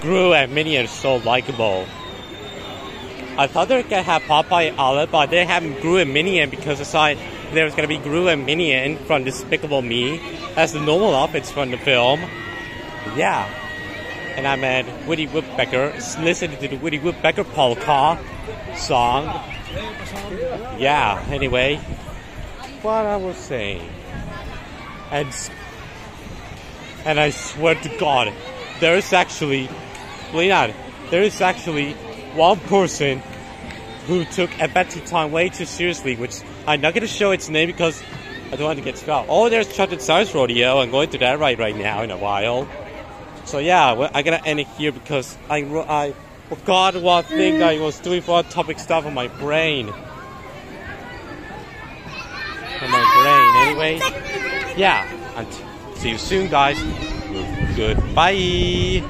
Gru and Minnie are so likable. I thought they were gonna have Popeye and Olive, but they have Gru and Minion because I thought there was gonna be Gru and Minion from Despicable Me as the normal outfits from the film. Yeah. And I met Woody Woodpecker, listening to the Woody Woodpecker polka song. Yeah, anyway, what I was saying. And, and I swear to God, there is actually, not, there is actually one person who took Adventure Time way too seriously, which I'm not going to show its name because I don't want to get spelled. Oh, there's Chartered Science Rodeo. I'm going to that right right now in a while. So yeah, well, I'm gonna end it here because I I forgot one thing I was doing for topic stuff on my brain. On my brain, anyway. Yeah, and see you soon, guys. Goodbye.